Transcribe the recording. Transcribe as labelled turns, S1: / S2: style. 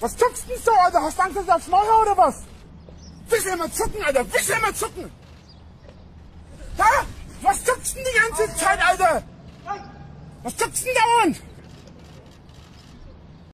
S1: Was zuckst denn so, Alter? Hast du Angst, dass ich aufs Maul hau, oder was? Willst du immer zucken, Alter? Willst du immer zucken? Ja? Was zuckst denn die ganze Zeit, Alter? Was zuckst denn dauernd?